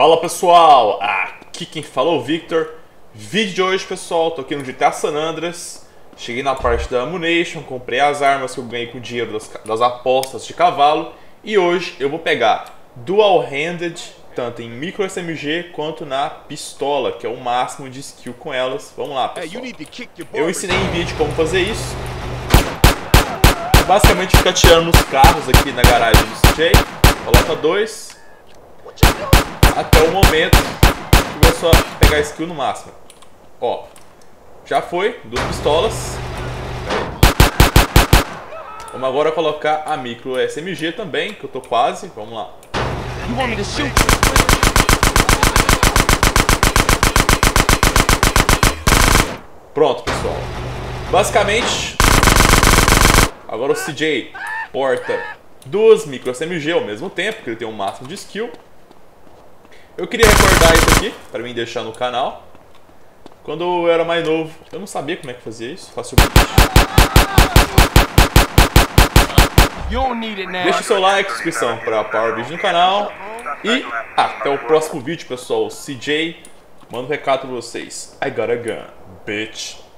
Fala pessoal, aqui quem fala é o Victor. Vídeo de hoje pessoal, tô aqui no GTA San Andreas. Cheguei na parte da Ammunition, comprei as armas que eu ganhei com o dinheiro das, das apostas de cavalo. E hoje eu vou pegar Dual Handed, tanto em micro SMG quanto na pistola, que é o máximo de skill com elas. Vamos lá pessoal. Eu ensinei em vídeo como fazer isso. Basicamente fica atirando nos carros aqui na garagem do CJ. Coloca dois, até o momento que começou a pegar skill no máximo. Ó, já foi, duas pistolas. Vamos agora colocar a micro SMG também, que eu tô quase. Vamos lá. Pronto, pessoal. Basicamente, agora o CJ porta duas micro SMG ao mesmo tempo, porque ele tem um máximo de skill. Eu queria recordar isso aqui, para mim deixar no canal. Quando eu era mais novo, eu não sabia como é que fazia isso facilmente. Deixe seu like, inscrição para Power Vídeo no canal. E até o próximo vídeo, pessoal. CJ, manda um recado para vocês. I got a gun, bitch.